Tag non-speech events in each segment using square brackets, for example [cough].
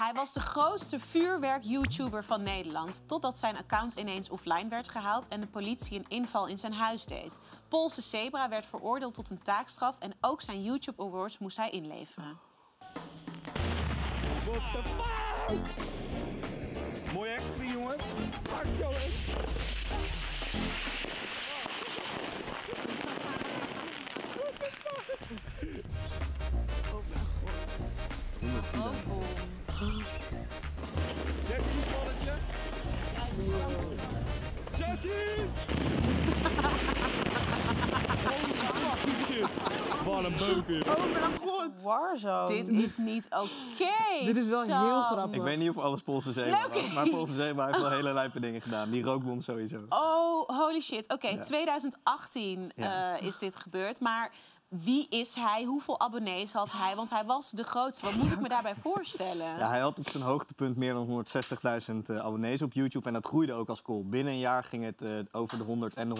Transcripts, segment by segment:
Hij was de grootste vuurwerk-YouTuber van Nederland. Totdat zijn account ineens offline werd gehaald en de politie een inval in zijn huis deed. Poolse Zebra werd veroordeeld tot een taakstraf en ook zijn YouTube Awards moest hij inleveren. What the fuck? Mooi extra, jongen. Fuck, jongen. Mannetje. Jessie! Wat een beuken. Oh mijn god. Warzone. Dit is niet oké. [laughs] Dit is wel Sam. heel grappig. Ik weet niet of alles Poolse Zebra Leuk. was, maar Poolse Zebra heeft wel hele lijpe dingen gedaan. Die rookbom sowieso. Oh, holy shit. Oké, 2018 Ja. eh, is dit gebeurd. Maar wie is hij? Hoeveel abonnees had hij? Want hij was de grootste. Wat moet ik me daarbij voorstellen? Ja, hij had op zijn hoogtepunt meer dan 160.000 eh, abonnees op YouTube. En dat groeide ook als kool. Binnen een jaar ging het eh, over de 100 en de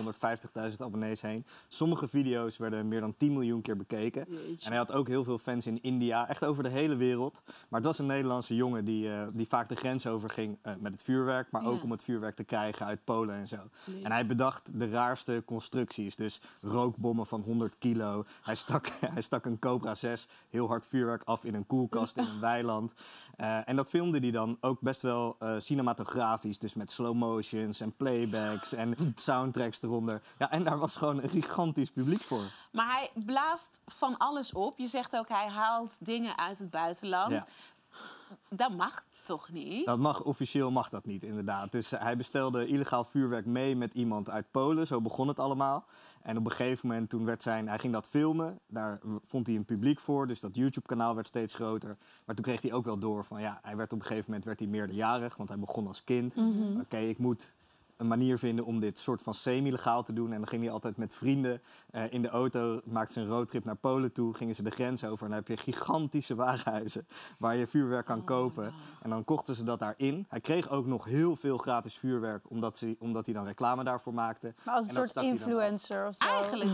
150.000 abonnees heen. Sommige video's werden meer dan 10 miljoen keer bekeken. Jeetje. En hij had ook heel veel fans in India. Echt over de hele wereld. Maar het was een Nederlandse jongen die, eh, die vaak de grens overging met het vuurwerk. Maar ook om het vuurwerk te krijgen uit Polen en zo. En hij bedacht de raarste constructies. Dus rookbommen van 100 kilo. Hij stak, [laughs] hij stak een Cobra 6 heel hard vuurwerk af in een koelkast in een [laughs] weiland. Eh, en dat filmde hij dan ook best wel eh, cinematografisch. Dus met slow motions en playbacks en [laughs] soundtracks eronder. Ja, en daar was gewoon een gigantisch publiek voor. Maar hij blaast van alles op. Je zegt ook, hij haalt dingen uit het buitenland. Ja. Dat mag toch niet? Dat mag, officieel mag dat niet, inderdaad. Dus hij bestelde illegaal vuurwerk mee met iemand uit Polen. Zo begon het allemaal. En op een gegeven moment toen werd zijn, hij ging dat filmen. Daar vond hij een publiek voor, dus dat YouTube-kanaal werd steeds groter. Maar toen kreeg hij ook wel door van, ja, hij werd op een gegeven moment werd hij meerderjarig, want hij begon als kind. Oké, ik moet een manier vinden om dit soort van semi-legaal te doen. En dan ging hij altijd met vrienden eh, in de auto, maakte ze een roadtrip naar Polen toe, gingen ze de grens over. En dan heb je gigantische warenhuizen waar je vuurwerk kan kopen. En dan kochten ze dat daarin. Hij kreeg ook nog heel veel gratis vuurwerk, omdat, ze, omdat hij dan reclame daarvoor maakte. Maar als een soort influencer of zo. Eigenlijk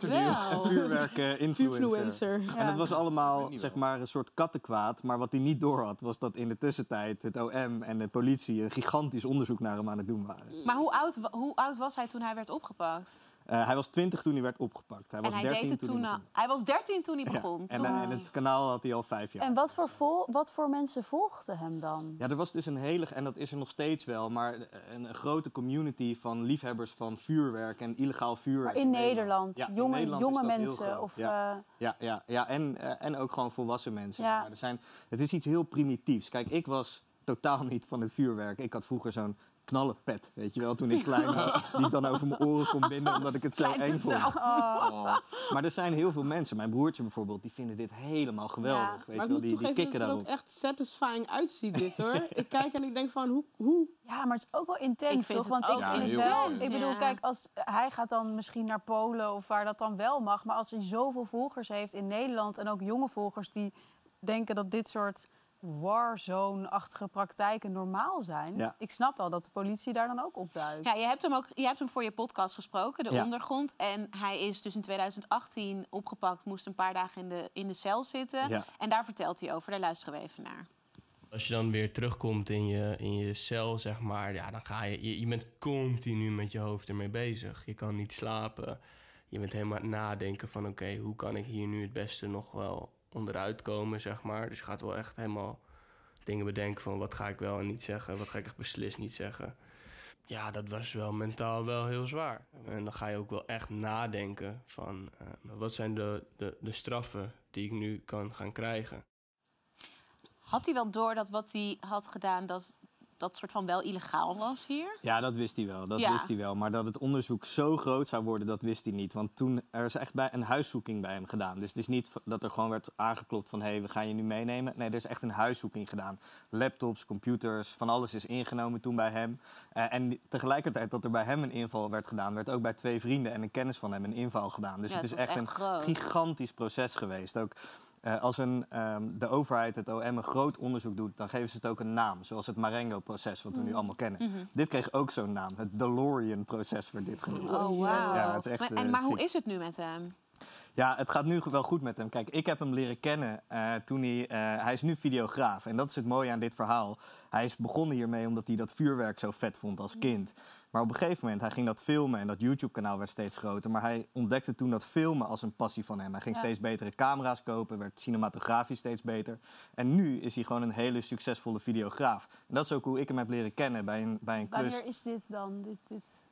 [laughs] wel. [laughs] vuurwerk eh, [laughs] influencer. Influencer. En dat was allemaal zeg maar, een soort kattenkwaad. Maar wat hij niet door had, was dat in de tussentijd het OM en de politie een gigantisch onderzoek naar hem aan het doen waren. Maar hoe oud, hoe oud was hij toen hij werd opgepakt? Eh, hij was 20 toen hij werd opgepakt. Hij was hij 13 deed het toen hij begon. Hij was 13 toen hij Ja, begon. En, Toen- eh, en het kanaal had hij al vijf jaar. En wat voor, vol, wat voor mensen volgden hem dan? Ja, er was dus een hele, en dat is er nog steeds wel, maar een, een grote community van liefhebbers van vuurwerk en illegaal vuurwerk. Maar in Nederland, Ja, in jonge, Nederland mensen of... ja. eh, Ja, ja, ja en, eh, en ook gewoon volwassen mensen. Ja. Maar er zijn, het is iets heel primitiefs. Kijk, ik was totaal niet van het vuurwerk. Ik had vroeger zo'n knallenpet, weet je wel, toen ik klein was. Die ik dan over mijn oren kon binden, omdat ik het zo Kleine eng vond. zaal. Maar er zijn heel veel mensen, mijn broertje bijvoorbeeld, die vinden dit helemaal geweldig. Ja. Weet Maar je wel, die, die kikken het er ook daarop. echt satisfying uitziet, dit hoor. [laughs] ik kijk en ik denk van, hoe... hoe? Ja, maar het is ook wel intens, toch? het Want ook ik Ja, vind het heel wel... intens, Ik bedoel, kijk, als, hij gaat dan misschien naar Polen of waar dat dan wel mag. Maar als hij zoveel volgers heeft in Nederland... en ook jonge volgers die denken dat dit soort warzone-achtige praktijken normaal zijn... Ja. ik snap wel dat de politie daar dan ook opduikt. Ja, je hebt hem ook je hebt hem voor je podcast gesproken, de Ja. ondergrond. En hij is dus in 2018 opgepakt, moest een paar dagen in de, in de cel zitten. Ja. En daar vertelt hij over. Daar luisteren we even naar. Als je dan weer terugkomt in je, in je cel, zeg maar, ja, dan ga je, je... Je bent continu met je hoofd ermee bezig. Je kan niet slapen. Je bent helemaal aan het nadenken van... oké, hoe kan ik hier nu het beste nog wel onderuit komen, zeg maar. Dus je gaat wel echt helemaal dingen bedenken van... wat ga ik wel en niet zeggen, wat ga ik echt beslist niet zeggen. Ja, dat was wel mentaal wel heel zwaar. En dan ga je ook wel echt nadenken van... eh, wat zijn de, de, de straffen die ik nu kan gaan krijgen. Had hij wel door dat wat hij had gedaan, dat dat soort van wel illegaal was hier? Ja, dat wist hij wel. Dat Ja. wist hij wel. Maar dat het onderzoek zo groot zou worden, dat wist hij niet. Want toen er is echt bij een huiszoeking bij hem gedaan. Dus het is niet dat er gewoon werd aangeklopt van hé, hey, we gaan je nu meenemen. Nee, er is echt een huiszoeking gedaan. Laptops, computers, van alles is ingenomen toen bij hem. Eh, en tegelijkertijd dat er bij hem een inval werd gedaan, werd ook bij twee vrienden en een kennis van hem een inval gedaan. Dus Ja, het is het echt, echt een groot. gigantisch proces geweest. Ook eh, als een, ehm, de overheid, het OM, een groot onderzoek doet, dan geven ze het ook een naam. Zoals het Marengo-proces, wat we Mhm. nu allemaal kennen. Dit kreeg ook zo'n naam. Het DeLorean-proces werd dit genoemd. Oh, wauw. Ja, het is echt, maar, eh, en, maar hoe is het nu met hem? Ja, het gaat nu wel goed met hem. Kijk, ik heb hem leren kennen eh, toen hij... eh, hij is nu videograaf. En dat is het mooie aan dit verhaal. Hij is begonnen hiermee omdat hij dat vuurwerk zo vet vond als kind. Maar op een gegeven moment, hij ging dat filmen... en dat YouTube-kanaal werd steeds groter. Maar hij ontdekte toen dat filmen als een passie van hem. Hij ging Ja. steeds betere camera's kopen, werd cinematografisch steeds beter. En nu is hij gewoon een hele succesvolle videograaf. En dat is ook hoe ik hem heb leren kennen bij een, bij een klus. Wanneer is dit dan? Dit, dit,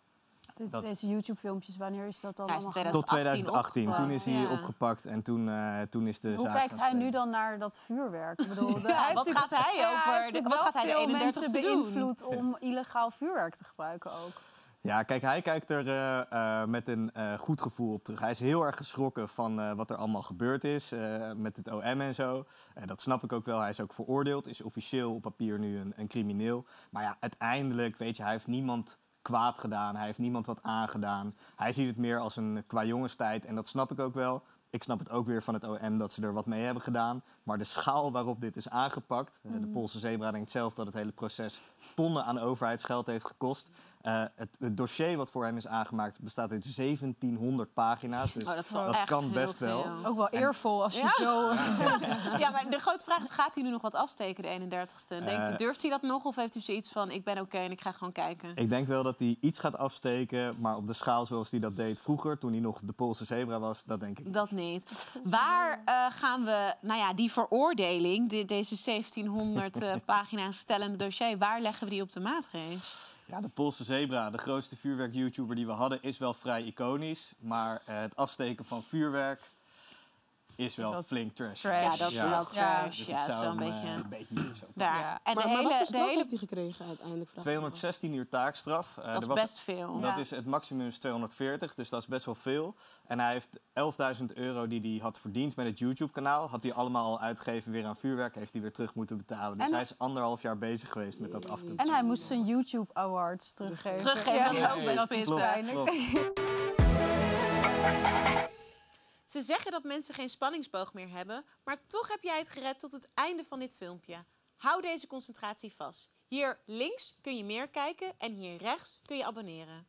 Dat- deze YouTube-filmpjes, wanneer is dat dan Ja, is allemaal? 2000 Tot 2018 2018. Toen is hij opgepakt. Ja. opgepakt en toen, eh, toen is de Hoe zaak kijkt hij nu dan naar dat vuurwerk? Ik bedoel, [laughs] de- Ja, hij heeft wat gaat hij over de- wat gaat hij de veel 31ste mensen beïnvloed om [laughs] illegaal vuurwerk te gebruiken ook. Ja, kijk, hij kijkt er eh, eh, met een eh, goed gevoel op terug. Hij is heel erg geschrokken van eh, wat er allemaal gebeurd is eh, met het OM en zo. Dat snap ik ook wel. Hij is ook veroordeeld, is officieel op papier nu een, een crimineel. Maar ja, uiteindelijk, weet je, hij heeft niemand kwaad gedaan. Hij heeft niemand wat aangedaan. Hij ziet het meer als een qua jongenstijd en dat snap ik ook wel. Ik snap het ook weer van het OM dat ze er wat mee hebben gedaan. Maar de schaal waarop dit is aangepakt... eh, de Poolse zebra denkt zelf dat het hele proces tonnen aan overheidsgeld heeft gekost. Eh, het, het dossier wat voor hem is aangemaakt bestaat uit 1700 pagina's. Dus Oh, dat kan best wel. Ook wel eervol als je Ja? zo... [laughs] [laughs] Ja, maar de grote vraag is, gaat hij nu nog wat afsteken, de 31ste? Denk, Eh. durft hij dat nog of heeft u zoiets van, ik ben oké en ik ga gewoon kijken? Ik denk wel dat hij iets gaat afsteken, maar op de schaal zoals hij dat deed vroeger, toen hij nog de Poolse zebra was, dat denk ik. niet. Dat niet. Waar eh, gaan we, nou ja, die veroordeling, deze 1700 eh, [laughs] pagina's stellende dossier, waar leggen we die op de maatregel? Ja, de Poolse zebra, de grootste vuurwerk-YouTuber die we hadden, is wel vrij iconisch. Maar eh, het afsteken van vuurwerk is wel flink trash. trash. Ja, dat is Ja. wel trash. Dus Ja, dat is wel een hem, eh, beetje... een beetje zo. Ja. En maar, de maar hele, wat de hele heeft hij gekregen uiteindelijk? vraag ik me af. 216 uur taakstraf. Eh, dat er is was- best veel. Ja. Dat is het maximum is 240, dus dat is best wel veel. En hij heeft 11.000 euro die hij had verdiend met het YouTube-kanaal... had hij allemaal al uitgegeven weer aan vuurwerk, heeft hij weer terug moeten betalen. Dus En- hij is anderhalf jaar bezig geweest met dat af te En hij moest zijn YouTube Awards teruggeven. Teruggeven, dat is ook best dat is pittig. pijnlijk. Ze zeggen dat mensen geen spanningsboog meer hebben, maar toch heb jij het gered tot het einde van dit filmpje. Hou deze concentratie vast. Hier links kun je meer kijken en hier rechts kun je abonneren.